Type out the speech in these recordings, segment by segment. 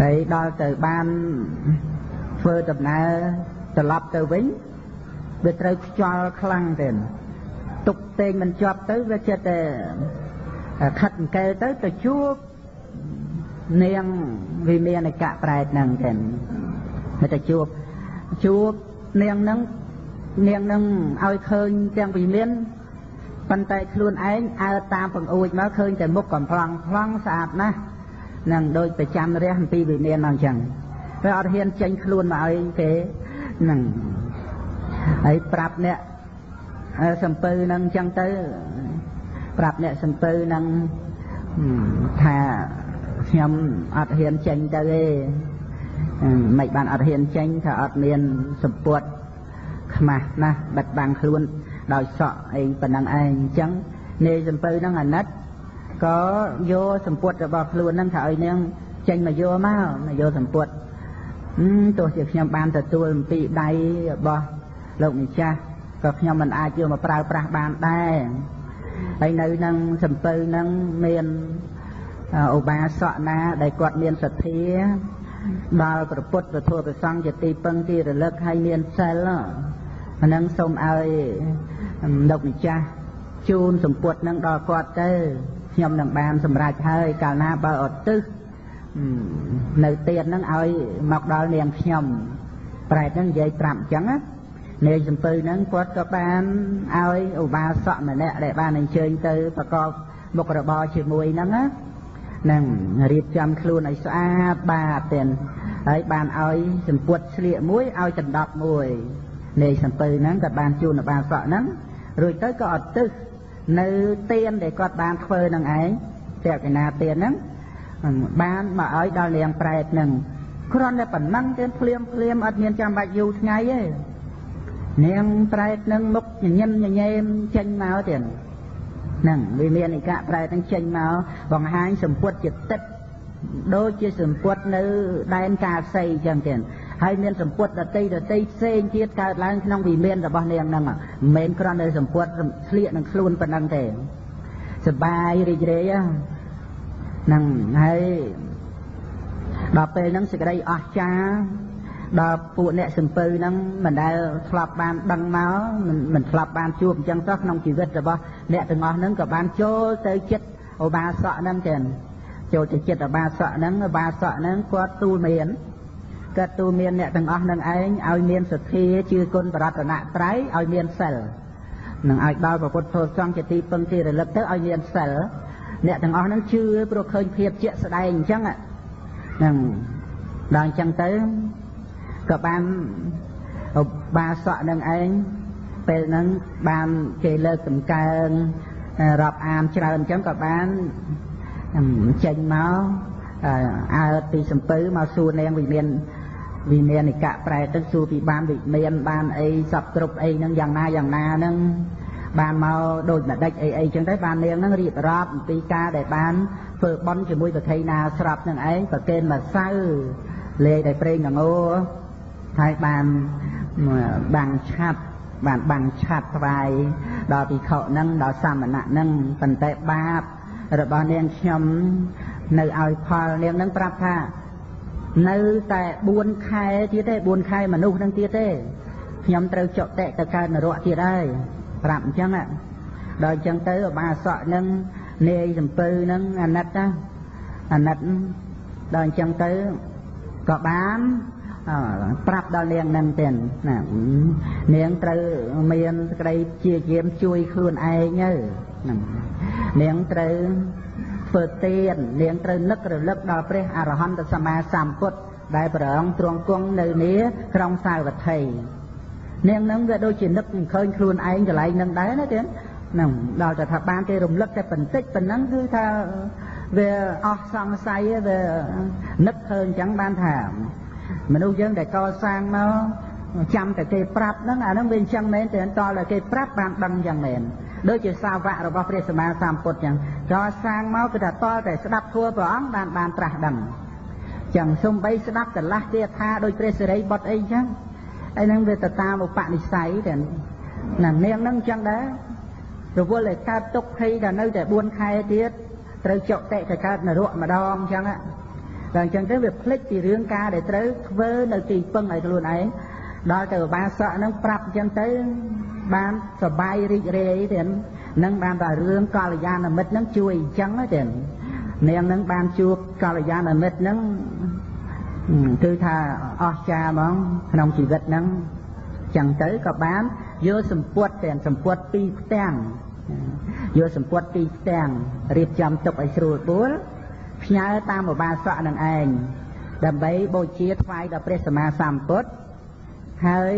ហើយដល់ទៅបានធ្វើដំណើរត្រឡប់ទៅវិញវាត្រូវខ្យល់ខ្លាំងទៅទុកតេងមិនជាប់ទៅវាចិត្តតែខិតអង្កែទៅទៅជួបនាងវិមានកៈប្រែតហ្នឹងទៅហើយទៅជួបជួបនាងហ្នឹងនាងហ្នឹងឲ្យឃើញទាំងវិមានប៉ុន្តែខ្លួនឯងអើតាមបង្អួចមកឃើញតែមុខកំ pl ង់ pl ង់ស្អាតណាស់ នឹងដូចប្រចាំរះអំពីវិមានមកអញ្ចឹងតែអត់ហ៊ានចេញខ្លួនមកឲ្យគេនឹងហើយប្រាប់អ្នកសំពៅនឹងអញ្ចឹងទៅប្រាប់អ្នកសំពៅនឹងថាខ្ញុំអត់ហ៊ានចេញទៅទេមិនបានអត់ហ៊ានចេញថាអត់មានសម្ពុតខ្មាស់ណាស់បិទបាំងខ្លួនដោយសក់អីប៉ុណ្ណឹងឯងអញ្ចឹងនាយសំពៅនឹងអាណិត ក៏យកសម្ពុតរបស់ខ្លួននឹងថាឲ្យនាងចេញមកយកមកមកយកសម្ពុតទោះជាខ្ញុំបានទទួលអំពីដៃរបស់លោកម្ចាស់ក៏ខ្ញុំមិនអាចយកមកប្រើប្រាស់បានដែរហើយនៅនឹងសំពៅនឹងមានឧបាសកណាដែលគាត់មានសទ្ធាដល់ព្រះពុទ្ធព្រះធម៌ព្រះសង្ឃជាទីពឹងទីរលឹកហើយមានសិលអានឹងសូមឲ្យលោកម្ចាស់ជូនសម្ពុតនឹងដល់គាត់ទៅ ខ្ញុំនឹងបានសម្រេចហើយកាលណាបើអត់ទឹះនៅទៀនហ្នឹងឲ្យមកដល់នាងខ្ញុំប្រែតហ្នឹងនិយាយប្រាប់អញ្ចឹងណានាយសំពៅហ្នឹងគាត់ក៏បានឲ្យឧបាសកម្នាក់ដែលបានអញ្ជើញទៅប្រកបមុខរបរជាមួយហ្នឹងណានឹងរៀបចំខ្លួនឲ្យស្អាតបាតទៀតហើយបានឲ្យសម្ពុតស្លៀកមួយឲ្យដណ្ដប់មួយនាយសំពៅហ្នឹងក៏បានជូនឧបាសកហ្នឹងរួចទៅក៏អត់ទឹះ នៅទៀនដែលគាត់បានធ្វើនឹងឯងតេកណាទៀនហ្នឹងបានមកឲ្យដល់នាងប្រែតហ្នឹងគ្រាន់តែប៉ុណ្ណឹងទៀតភ្លាមភ្លាមអត់មានចាំបាច់យូរថ្ងៃទេនាងប្រែតនឹងមុខញញឹមញញែមចេញមកទៀតហ្នឹងវាមានឯកៈប្រែតនឹងចេញមកបង្ហាញសម្ពុតជាទឹកដូចជាសម្ពុតនៅដែនកាសីចឹងទៀត ហើយមានសម្ពុតដតីដតីផ្សេងទៀតកើតឡើងក្នុងវិមានរបស់នាងហ្នឹងមិនមែនគ្រាន់តែសម្ពុតស្លៀកនឹងខ្លួនប៉ុណ្ណឹងទេសបាយរីករាយហ្នឹងហើយដល់ពេលហ្នឹងសេចក្តីអស្ចារ្យដល់ពួកអ្នកសំពៅហ្នឹងមិនដែលធ្លាប់បានដឹងមកមិនមិនធ្លាប់បានជួបអញ្ចឹងទៅក្នុងជីវិតរបស់អ្នកទាំងអស់ហ្នឹងក៏បានចូលទៅចិត្តឧបាសកហ្នឹងចឹងចូលទៅចិត្តឧបាសកហ្នឹងឧបាសកហ្នឹងគាត់ទូលមាន គាត់ទូលមានអ្នកទាំងអស់ហ្នឹងឯងឲ្យមានសទ្ធាជឿគុណបរតនត្រ័យឲ្យមានសិលនឹងឲ្យដល់ព្រះពុទ្ធធម៌សង្ឃជាទីពឹងទីរលឹកទៅឲ្យមានសិលអ្នកទាំងអស់ហ្នឹងជឿព្រោះឃើញភាពជាក់ស្ដែងអញ្ចឹងហ្នឹងដល់អញ្ចឹងទៅក៏បានបាសក់នឹងឯងពេលហ្នឹងបានគេលើកតម្កើងរាប់អានច្រើនអញ្ចឹងក៏បានចេញមកអើពីសំពៅមកសួរនាងវិមាន វិមាននិកៈប្រែទៅសួរពីបានវិមានបានអីសពគ្រប់អីហ្នឹងយ៉ាងណាយ៉ាងណាហ្នឹងបានមកដូចម្ដេចអីអីចឹងទៅបាននាងហ្នឹងរៀបរាប់អំពីការដែលបានធ្វើបន់ជាមួយប្រធៃណាស្រាប់នឹងឯងប្រកេនមកសៅលេដែលប្រេងងោហើយបានបាំងឆាត់បានបាំងឆាត់ថ្វាយដល់ភិក្ខុហ្នឹងដល់សាមណៈហ្នឹងប៉ុន្តែបាបរបស់នាងខ្ញុំនៅឲ្យផលនាងហ្នឹងប្រាប់ថា នៅតែ4ខែទៀតទេ4ខែមនុស្សហ្នឹងទៀតទេខ្ញុំត្រូវចុតិទៅកើតនរកទៀតហើយប្រាប់អញ្ចឹងដល់អញ្ចឹងទៅអបាសកនឹងនាយសំពៅនឹងអាណិតណាអាណិតដល់អញ្ចឹងទៅក៏បានប្រាប់ដល់នាងនឹងទៀតណានាងត្រូវមានសក្តីជាយាមជួយខ្លួនឯងទៅនាងត្រូវ ធ្វើទាននាងត្រូវនឹករលឹកដល់ព្រះអរហន្តសម្មាសម្ពុទ្ធដែលប្រងទ្រង់គង់នៅនេះក្រុងសាវត្ថីនាងនឹងវាដូចជានឹកឃើញខ្លួនឯងកន្លែងនឹងដែរណាទៀតហ្នឹងដល់តែថាបានគេរំលឹកតែបន្តិចប៉ុណ្ណឹងគឺថាវាអស់សង្ស័យវានឹកឃើញអញ្ចឹងបានថាមនុស្សយើងដែលកសាងមកចាំតែគេប្រាប់ហ្នឹងអាហ្នឹងវាអញ្ចឹងមែនតែតតែគេប្រាប់បានដឹងអញ្ចឹងមែនដូចជាសាវករបស់ព្រះសម្មាសម្ពុទ្ធអញ្ចឹង កសាងមកគឺថាតតែស្ដាប់ធัวព្រះអង្គបានបានត្រាស់ដឹងចឹងសំបីស្ដាប់កលាស់ទៀតថាដោយព្រះសិរីបុត្រអីចឹងហើយហ្នឹងវាទៅតាមឧបនិស្ស័យតែណានាងហ្នឹងចឹងដែររវល់ឲ្យកើតទុកភ័យថានៅតែ4ខែទៀតត្រូវចុតិទៅកើតនរកម្ដងចឹងតែអញ្ចឹងទៅវាភ្លេចពីរឿងការដែលត្រូវធ្វើនៅទីពឹងឲ្យខ្លួនឯងដល់ទៅបាសកហ្នឹងប្រាប់អញ្ចឹងទៅបានសបាយរីករាយទៀត នឹងបានតែរឿងកល្យាណមិត្តហ្នឹងជួយអញ្ចឹងទៀតនាងហ្នឹងបានជួបកល្យាណមិត្តហ្នឹងគឺថាអស្ចារ្យហ្មងក្នុងជីវិតហ្នឹងចឹងទៅក៏បានយកសម្ពុតទាំងសម្ពុតពីរផ្ទាំងយកសម្ពុតពីរផ្ទាំងរៀបចំទុកឲ្យស្រួលបួលផ្ញើតាមឧបាសកនឹងឯងដើម្បីបូជាថ្វាយដល់ព្រះសម្មាសម្ពុទ្ធហើយ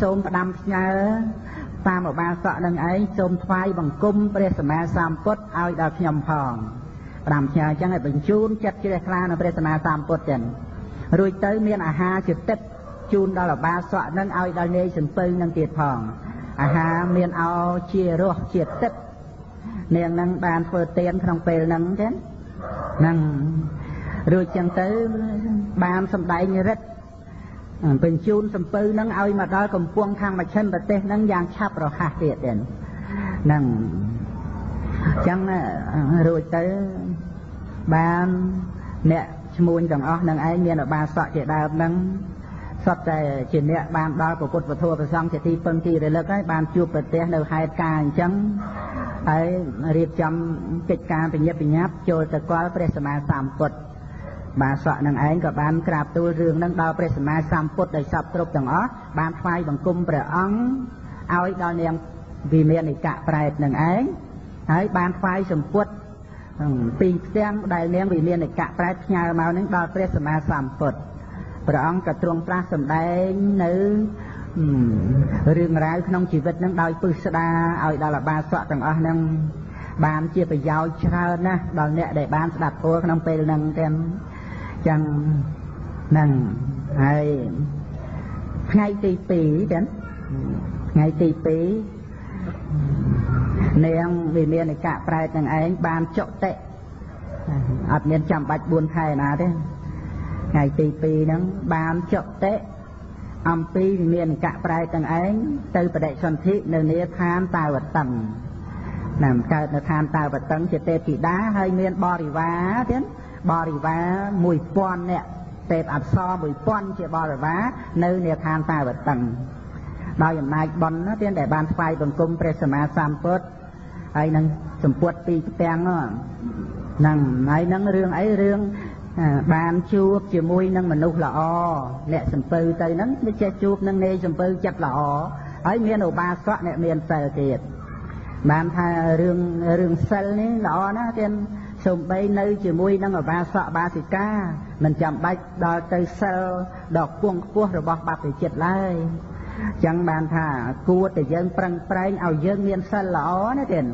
សូមផ្ដាំផ្ញើ តាមឧបាសកនឹងឯងសូមថ្វាយបង្គំព្រះសម្មាសម្ពុទ្ធឲ្យដល់ខ្ញុំផងផ្ដាំផ្ញើអញ្ចឹងឲ្យបញ្ជូនចិត្តជ្រះថ្លានៅព្រះសម្មាសម្ពុទ្ធចឹងរួចទៅមានអាហារជាទឹកជូនដល់ឧបាសកនឹងឲ្យដល់នាយសំពៅនឹងទៀតផងអាហារមានអោជារសជាទឹកនាងនឹងបានធ្វើទៀនក្នុងពេលហ្នឹងចឹងហ្នឹងរួចចឹងទៅបានសម្ដែងរិទ្ធ បញ្ជូនសំពៅហ្នឹងឲ្យមកដល់កំពង់ខាងមជ្ឈិមប្រទេសហ្នឹងយ៉ាងឆាប់រហ័សទៀតហ្នឹងចឹងរួចទៅបានអ្នកឈ្មួញទាំងអស់នឹងឯងមានឧបាសកជាដើមហ្នឹងសុទ្ធតែជាអ្នកបានដល់ពុទ្ធពធប្រសង្ឃជាទីពឹងទីរលឹកហើយបានជួបប្រទេសនៅហេតុការអញ្ចឹងហើយរៀបចំកិច្ចការបញ្ញាបញ្ញាប់ចូលទៅកលព្រះសម្មាសម្ពុទ្ធ បាសកនឹងឯងក៏បានក្រាបទូលរឿងនឹងដល់ព្រះសម្មាសម្ពុទ្ធដោយសពគ្រប់ទាំងអស់បានថ្វាយបង្គំព្រះអង្គឲ្យដល់នាងវិមាននិកៈប្រែតនឹងឯងហើយបានថ្វាយសម្ពុទ្ធពីរផ្ទាំងដែលនាងវិមាននិកៈប្រែតផ្ញើមកនឹងដល់ព្រះសម្មាសម្ពុទ្ធព្រះអង្គក៏ទ្រង់ប្រាស់សម្ដែងនៅរឿងរ៉ាវក្នុងជីវិតនឹងដោយពឹសស្ដាឲ្យដល់អាបាសកទាំងអស់នឹងបានជាប្រយោជន៍ច្រើនណាស់ដល់អ្នកដែលបានស្ដាប់ធម៌ក្នុងពេលហ្នឹងទាំង ចឹងហ្នឹងហើយថ្ងៃទី2ចឹងថ្ងៃទី2នាងវិមាននិកៈប្រែតនឹងឯងបានចុតិអត់មានចាំបាច់4ខែណាទេថ្ងៃទី2ហ្នឹងបានចុតិអំពីវិមានកៈប្រែទាំងឯងទៅបដិសន្ធិនៅនាឋានតាវតឹងណាមកើតនៅឋានតាវតឹងជាទេពធីតាហើយមានបរិវារទៀត បរិវារ1000នាក់ទេពអប្សរ1000ជាបរិវារនៅនាឋានតាវតឹងដោយអំណាចបុណ្យទៀតដែលបានស្វែងបង្គំព្រះសម្មាសម្ពុទ្ធហើយនឹងសម្ពុតពីផ្ទាំងហ្នឹងហើយនឹងរឿងអីរឿងបានជួបជាមួយនឹងមនុស្សល្អអ្នកសំពៅទៅហ្នឹងវាចេះជួបនឹងនាយសំពៅចិត្តល្អហើយមានឧបាសកអ្នកមានសិលទៀតបានថារឿងរឿងសិលនេះល្អណាស់ទៀត សំបីនៅជាមួយនឹងឧបាសកបាសិកាមិនចាំបាច់ដល់ទៅសិលដ៏ខ្ពង់ខ្ពស់របស់បព្វជិតឡើយចឹងបានថាគួរតែយើងប្រឹងប្រែងឲ្យយើងមានសិលល្អណាទៀត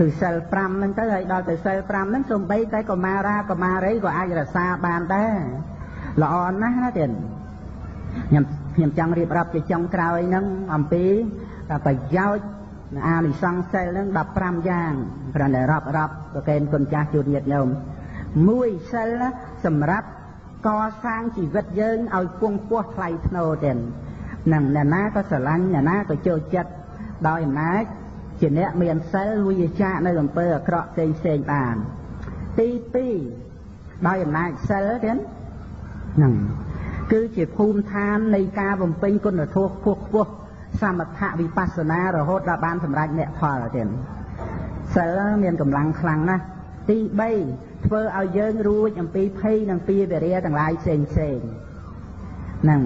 គឺសិល5ហ្នឹងទៅហើយដល់ទៅសិល5ហ្នឹងសំបីតែកុមារាកុមារីក៏អាចរក្សាបានដែរល្អណាស់ណាទៀតខ្ញុំខ្ញុំចង់រៀបរាប់ជាចុងក្រោយហ្នឹងអំពីប្រយោជន៍ អានិសង្សសិលហ្នឹង15យ៉ាងគ្រាន់តែរាប់រាប់ប្រកេនគុណចាស់ជួនញាតិញោមមួយសិលសម្រាប់កសាងជីវិតយើងឲ្យពងពោះថ្លៃថ្នូរទៀតនឹងអ្នកណាក៏ស្រឡាញ់អ្នកណាក៏ចូលចិត្តដោយអំណាចជាអ្នកមានសិលវិជានៅអំពើអាក្រក់ផ្សេងផ្សេងបានទី2ដោយអំណាចសិលទៀតហ្នឹងគឺជាភូមិឋាននៃការបំពេញគុណធម៌ខ្ពស់ខ្ពស់ សមថវិបស្សនារហូតដល់បានសម្រេចមគ្គផលទៀតសិលមានកម្លាំងខ្លាំងណាស់ទី3ធ្វើឲ្យយើងរួចអំពីភ័យនិងពីវិរិយទាំងឡាយផ្សេងផ្សេងហ្នឹង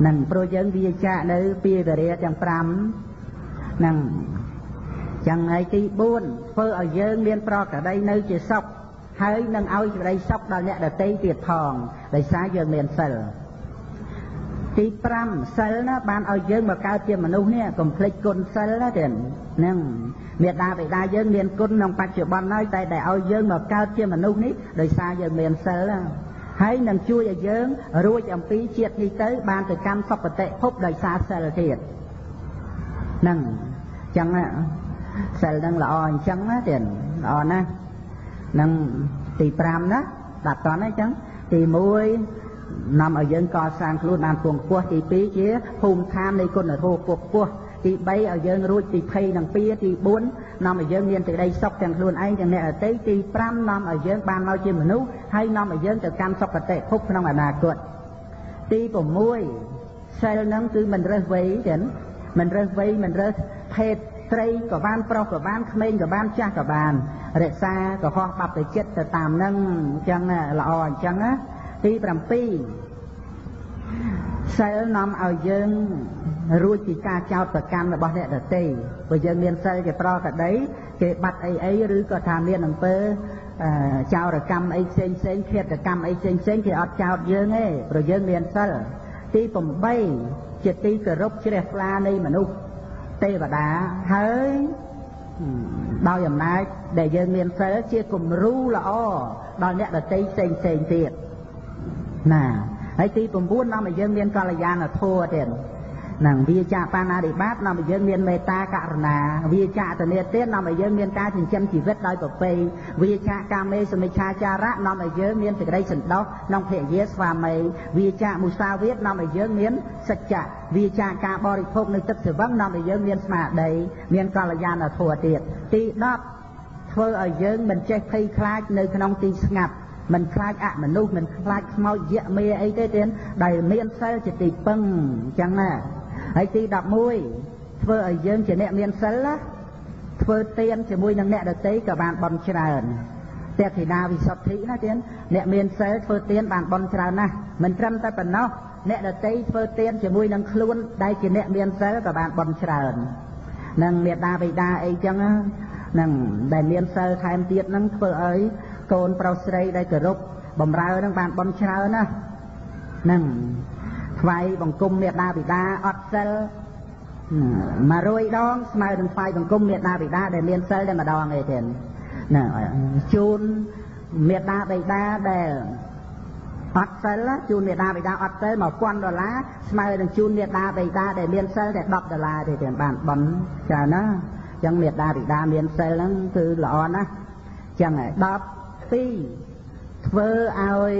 ហ្នឹងព្រោះយើងវាចាកនៅពីវិរិយទាំង5ហ្នឹងចឹងហើយទី4ធ្វើឲ្យយើងមានប្រកដីនៅជាសុខហើយនឹងឲ្យសេចក្តីសុខដល់អ្នកដទៃទៀតផងដោយសារយើងមានសិល ទី5សិលណាបានឲ្យយើងមកកើតជាមនុស្សនេះកុំភ្លេចគុណសិលណាទៀតហ្នឹងមេដាបេដាយើងមានគុណក្នុងបច្ចុប្បន្នហើយតែដែលឲ្យយើងមកកើតជាមនុស្សនេះដោយសារយើងមានសិលណាហើយនឹងជួយឲ្យយើងរួចអំពីជាតិនេះទៅ បានទៅកាន់សុគតិភពដោយសារសិលទៀតហ្នឹងចឹងសិលនឹងល្អអញ្ចឹងណាទៀតល្អណាស់នឹងទី5ណាដាក់តន់អញ្ចឹងទី1 នាំឲ្យយើងកសាងខ្លួនបានពងពោះទី2ជាភូមិឋាននៃគុណធម៌ពោះពោះទី3ឲ្យយើងរួចពីភ័យនឹងពីទី4នាំឲ្យយើងមានសេចក្តីសុខទាំងខ្លួនឯងទាំងអ្នកដទៃទី5នាំឲ្យយើងបានមកជាមនុស្សហើយនាំឲ្យយើងទៅកាន់សុគតិភពក្នុងអនាគតទី6សិលហ្នឹងគឺមិនរើសវ័យទេមិនរើសវ័យមិនរើសភេទស្រីក៏បានប្រុសក៏បានក្មេងក៏បានចាស់ក៏បានរក្សាកុហកបព្វជិតទៅតាមហ្នឹងអញ្ចឹងល្អអញ្ចឹងណា ទី7សិលនាំឲ្យយើងរួចពីការចោតប្រកម្មរបស់អ្នកដទៃព្រោះយើងមានសិលជាប្រកដីគេបាត់អីអីឬក៏ថាមានអំពើចោរកម្មអីផ្សេងផ្សេងឃាតកម្មអីផ្សេងផ្សេងគេអត់ចោតយើងទេព្រោះយើងមានសិលទី8ជាទីគោរពជ្រះថ្លានៃមនុស្សទេវតាហើយដោយអំណាចដែលយើងមានសិលជាគំរូល្អដល់អ្នកដតីផ្សេងផ្សេងទៀត ណាហើយទី9នាំឲ្យយើងមានកល្យាណធម៌ទៀតនឹងវាចាបាណារិបាតនាំឲ្យយើងមានមេត្តាករុណាវាចាតនេទាននាំឲ្យយើងមានការចិញ្ចឹមជីវិតដោយប្រពៃវាចាកាមេសមិច្ឆាចារៈនាំឲ្យយើងមានសេចក្តីសន្តោសក្នុងភរិយាស្វាមីវាចាមុសាវាទនាំឲ្យយើងមានសច្ចៈវាចាការបរិភោគនៅទឹកស្វឹងនាំឲ្យយើងមានស្មារតីមានកល្យាណធម៌ទៀតទី10ធ្វើឲ្យយើងមិនចេះភ័យខ្លាចនៅក្នុងទីស្ងាត់ មិនខ្លាចអមនុស្សមិនខ្លាចខ្មោចយៈមេអីទេទៀតដែលមានសិលជាទីពឹងអញ្ចឹងណាហើយទី11ធ្វើឲ្យយើងជាអ្នកមានសិលណាធ្វើទានជាមួយនឹងអ្នកដតីក៏បានបន់ច្រើនតែធីតាវិសុទ្ធិណាទៀតអ្នកមានសិលធ្វើទានបានបន់ច្រើនណាស់មិនត្រឹមតែប៉ុណ្ណោះអ្នកដតីធ្វើទានជាមួយនឹងខ្លួនដែលជាអ្នកមានសិលក៏បានបន់ច្រើននឹងមេដាបិតាអីចឹងនឹងដែលមានសិលថែមទៀតនឹងធ្វើឲ្យ កូនប្រុសស្រីដែលគោរពបំរើនឹងបានបន់ច្រើនណានឹងថ្វាយបង្គំមេដាបិតាអត់សិល100ដងស្មើនឹងថ្វាយបង្គំមេដាបិតាដែលមានសិលតែម្ដងឯទៀតណាជូនមេដាបិតាដែលអត់សិលជូនមេដាបិតាអត់សិល1000ដុល្លារស្មើនឹងជូនមេដាបិតាដែលមានសិលតែ10ដុល្លារទេទៀតបានបន់ច្រើនណាអញ្ចឹងមេដាបិតាមានសិលហ្នឹងគឺល្អណាស់អញ្ចឹង 12ធ្វើឲ្យ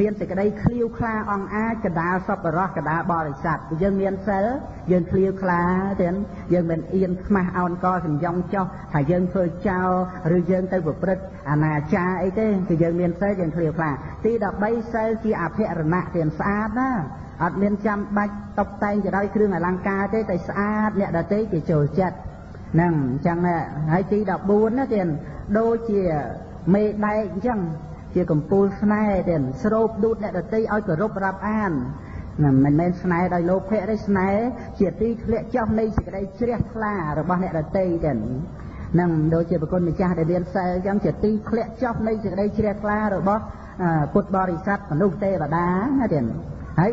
មានសេចក្តីឃ្លាវខ្លាអង្អាចកដាលសពរោះកដាលបរិស័ទយើងមានសិលយើងឃ្លាវខ្លាទៀតយើងមិនអៀនខ្មាស់អោនកសំយ៉ងចោះថាយើងធ្វើចោលឬយើងទៅប្រព្រឹត្តអនាចារអីទេគឺយើងមានសិលយើងឃ្លាវខ្លាទី13សិលជាអភិរណៈទៀតស្អាតណាអត់មានចាំបាច់តុបតែងទៅដោយគ្រឿងអលង្ការទេតែស្អាតអ្នកដទៃគេចូលចិត្តហ្នឹងអញ្ចឹងហើយទី14ណាទៀតដូចជា មេដែកអញ្ចឹងជាកំពូលស្នេហ៍ទេស្រូបដួតអ្នកដតីឲ្យគោរពរាប់អានមិនមែនស្នេហ៍ដោយលោភៈទេស្នេហ៍ជាទីធ្លាក់ចុះនៃសេចក្តីជ្រះថ្លារបស់អ្នកដតីទេនឹងដូចជាប្រគុណម្ចាស់ដែលរៀនសិលអញ្ចឹងជាទីធ្លាក់ចុះនៃសេចក្តីជ្រះថ្លារបស់ពុទ្ធបរិស័ទមនុស្សទេវតាណាទៀតហើយ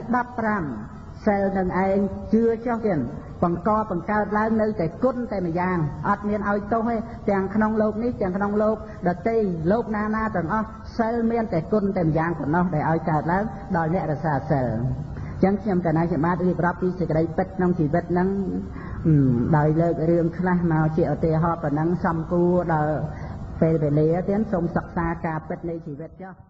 15សិលនឹងឯងជឿចុះទៀត បង្កបង្កើតឡើងនៅតែគុណតែម្យ៉ាងអត់មានឲ្យទោសទេទាំងក្នុងលោកនេះទាំងក្នុងលោកដតីលោកណាណាទាំងអស់សិលមានតែគុណតែម្យ៉ាងប៉ុណ្ណោះដែលឲ្យកើតឡើងដល់អ្នករសាសិលអញ្ចឹងខ្ញុំកណាខ្ញុំបាទរៀបរាប់ពីសេចក្តីពិតក្នុងជីវិតហ្នឹងដោយលើករឿងខ្លះមកជាឧទាហរណ៍ប៉ុណ្ណឹងសំគួរដល់ពេលវេលាទៀតសូមសិក្សាការពិតនៃជីវិតចុះ